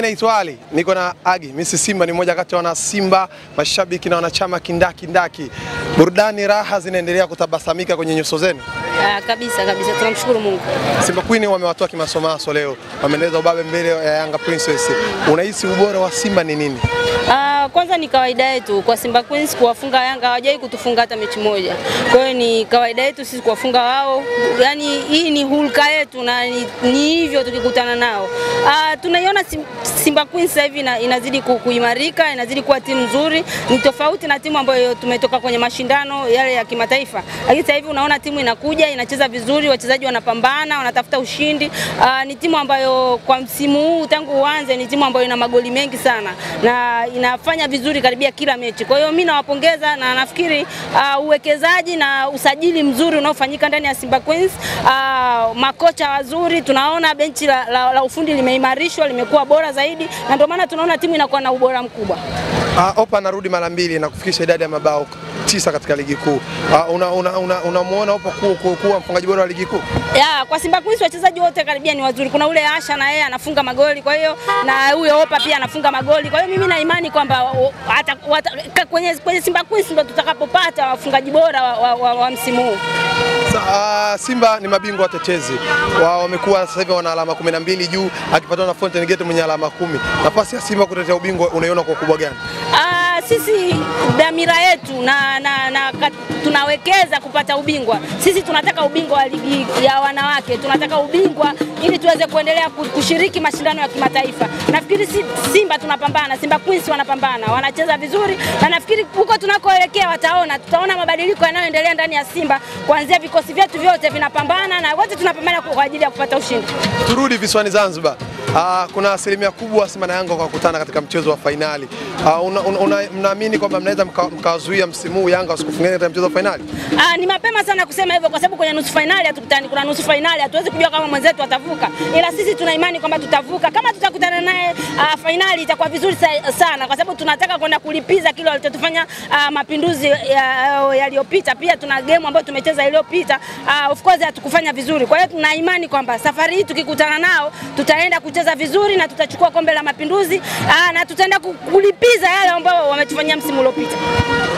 Naitwa Ali, niko na Agi Misi Simba, ni mmoja kati ya wana Simba mashabiki na wanachama kindaki ndaki. Burudani, raha zinaendelea kutabasamika kwenye nyuso zenu. Ah, kabisa kabisa, tunamshukuru Mungu. Simba Queen wamewatoa kimasomaso leo, wameendeleza ubabe mbele ya Yanga Princess. Unahisi ubora wa Simba ni nini? Ah, kwanza ni kawaida yetu kwa Simba Queens kuwafunga Yanga, hawajawahi kutufunga hata mechi moja. Kwa hiyo ni kawaida yetu sisi kuwafunga wao, yaani hii ni hulka yetu na ni, ni hivyo tukikutana nao. Ah, tunaiona Sim- Simba Queens sasa hivi ina, inazidi ku- kuimarika, inazidi kuwa timu nzuri, ni tofauti na timu ambayo tumetoka kwenye mashindano yale ya kimataifa. Lakini sasa hivi unaona timu inakuja inacheza vizuri, wachezaji wanapambana, wanatafuta ushindi. Uh, ni timu ambayo kwa msimu huu tangu uanze ni timu ambayo ina magoli mengi sana na inafanya vizuri karibia kila mechi. Kwa hiyo mimi nawapongeza na nafikiri uh, uwekezaji na usajili mzuri unaofanyika ndani ya Simba Queens, uh, makocha wazuri, tunaona benchi la, la, la ufundi limeimarishwa, limekuwa bora zaidi, na ndio maana tunaona timu inakuwa na ubora mkubwa. Uh, Opa anarudi mara mbili na kufikisha idadi ya mabao tisa katika ligi kuu. Uh, unamuona una, una, una Opa kuwa, ku, ku, mfungaji bora wa ligi kuu? Ya, kwa Simba Queens wachezaji wote karibia ni wazuri. Kuna ule Asha na yeye anafunga magoli, kwa hiyo na huyo Opa pia anafunga magoli. Kwa hiyo mimi na imani kwamba hata kwenye, kwenye Simba Queens ndo tutakapopata wafungaji bora wa, wa, wa, wa msimu huu. Uh, Simba ni mabingwa watetezi wao, wamekuwa sasa hivi wana alama 12 juu, akipatana na Fountain Gate mwenye alama kumi. Nafasi ya Simba kutetea ubingwa unaiona kwa ukubwa gani? Sisi dhamira yetu na, na, na kat, tunawekeza kupata ubingwa. Sisi tunataka ubingwa wa ligi ya wanawake, tunataka ubingwa ili tuweze kuendelea kushiriki mashindano ya kimataifa. Nafikiri si, Simba tunapambana, Simba Queens wanapambana, wanacheza vizuri, na nafikiri huko tunakoelekea wataona, tutaona mabadiliko yanayoendelea ndani ya Simba, kuanzia vikosi vyetu vyote vinapambana na wote tunapambana kwa ajili ya kupata ushindi. Turudi visiwani Zanzibar. Uh, kuna asilimia kubwa Simba na Yanga wakakutana katika mchezo wa fainali. Una, mnaamini kwamba mnaweza mka- mkawazuia msimu huu Yanga wasikufungeni katika mchezo wa fainali? Ah, ni mapema sana kusema hivyo kwa sababu kwenye nusu fainali hatukutani. Kuna nusu fainali hatuwezi kujua kama mwenzetu atavuka, ila sisi tuna imani kwamba tutavuka. Kama tutakutana naye uh, fainali itakuwa vizuri sana, kwa sababu tunataka kwenda kulipiza kile walichotufanya uh, mapinduzi yaliyopita. ya- ya Pia tuna game ambayo tumecheza iliyopita, uh, of course hatukufanya vizuri. Kwa hiyo tuna imani kwamba safari hii tukikutana nao tutaenda kucheza vizuri na tutachukua kombe la mapinduzi aa, na tutaenda kulipiza yale ambayo wametufanyia msimu uliopita.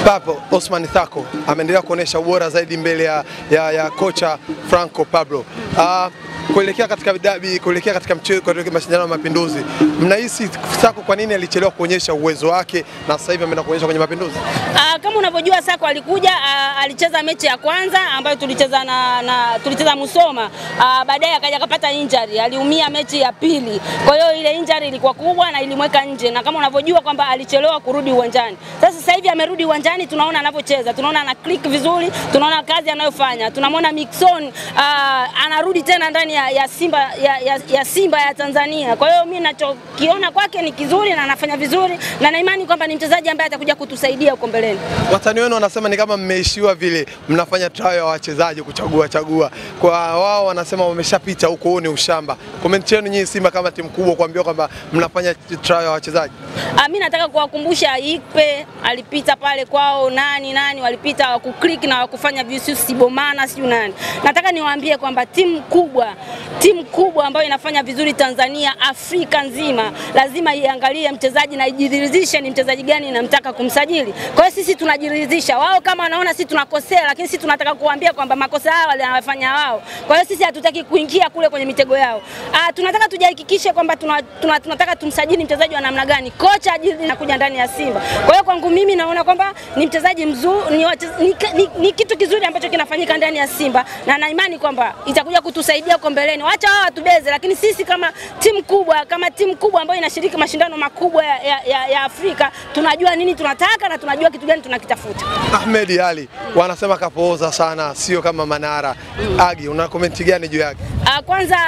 Papo Osman Thako ameendelea kuonyesha ubora zaidi mbele ya, ya, ya kocha Franco Pablo. Uh, kuelekea katika dabi, kuelekea katika mchezo, kuelekea mashindano ya Mapinduzi, mnahisi Sako kwa nini alichelewa kuonyesha uwezo wake na sasa hivi ameenda kuonyesha kwenye Mapinduzi? Uh, kama unavyojua Sako alikuja uh, alicheza mechi ya kwanza ambayo tulicheza na, na tulicheza Musoma. uh, baadaye akaja akapata injury, aliumia mechi ya pili. Kwa hiyo ile injury ilikuwa kubwa na ilimweka nje, na kama unavyojua kwamba alichelewa kurudi uwanjani. Sasa sasa hivi amerudi uwanjani, tunaona anavyocheza, tunaona ana click vizuri, tunaona kazi anayofanya, tunamwona Mixon uh, anarudi tena ndani ya, ya Simba ya, ya, ya Simba ya Tanzania. Kwa hiyo mimi ninachokiona kwake ni kizuri na anafanya vizuri, na na imani kwamba ni mchezaji ambaye atakuja kutusaidia huko mbeleni. Watani wenu wanasema ni kama mmeishiwa vile, mnafanya trial ya wachezaji kuchagua chagua. Kwa wao wanasema wameshapita huko, huo ni ushamba. Comment yenu nyinyi Simba kama timu kubwa kuambia kwamba mnafanya trial ya wachezaji. Ah, mimi nataka kuwakumbusha Ikpe alipita pale kwao, nani nani walipita wakuklik na wakufanya visu Sibomana siyo nani. Nataka niwaambie kwamba timu kubwa, timu kubwa ambayo inafanya vizuri Tanzania, Afrika nzima, lazima iangalie mchezaji na ijiridhishe ni mchezaji gani inamtaka kumsajili. Kwa hiyo sisi tunajiridhisha, wao kama wanaona sisi tunakosea, lakini sisi tunataka kuambia kwamba makosa yao waliyofanya wao. Kwa hiyo sisi hatutaki kuingia kule kwenye mitego yao. Ah, tunataka tujihakikishe kwamba tuna, tuna, tunataka tumsajili mchezaji wa namna gani, kocha ajili nakuja ndani ya Simba. Kwa hiyo kwangu mimi naona kwamba ni mchezaji mzuri, ni, ni, ni, ni kitu kizuri ambacho kinafanyika ndani ya Simba na na imani kwamba itakuja kutusaidia huko mbeleni. Wacha wao watubeze, lakini sisi kama timu kubwa, kama timu kubwa ambayo inashiriki mashindano makubwa ya, ya, ya, ya Afrika tunajua nini tunataka na tunajua kitu gani tunakitafuta. Ahmed Ali wanasema kapooza sana, sio kama Manara. Agi, una komenti gani juu yake? Ah, Kwanza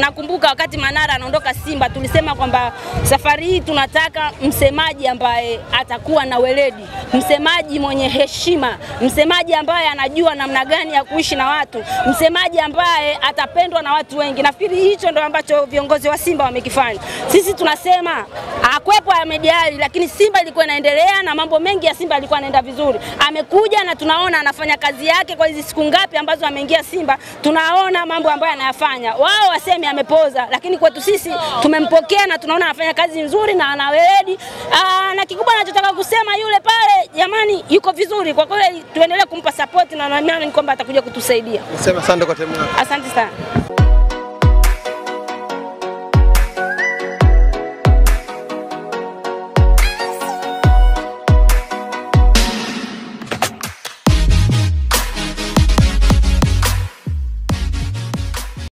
nakumbuka wakati Manara anaondoka Simba tulisema kwamba safari hii tunataka msemaji ambaye atakuwa na weledi, msemaji mwenye heshima, msemaji ambaye anajua namna gani ya kuishi na watu, msemaji ambaye atapendwa na watu wengi. Nafikiri hicho ndo ambacho viongozi wa Simba wamekifanya. Sisi tunasema akwepo Ahmed Ally, lakini Simba ilikuwa inaendelea na mambo mengi ya Simba yalikuwa yanaenda vizuri. Amekuja na tunaona anafanya kazi yake kwa hizi siku ngapi ambazo ameingia Simba, tunaona mambo ambayo anayafanya. Wao waseme amepoza, lakini kwetu sisi tumempokea na tunaona anafanya kazi nzuri na ana weledi. Na kikubwa anachotaka kusema yule pale, jamani, yuko vizuri kwa kweli, tuendelee kumpa support na naamini kwamba atakuja kutusaidia. Nasema asante kwa timu yako. Asante sana.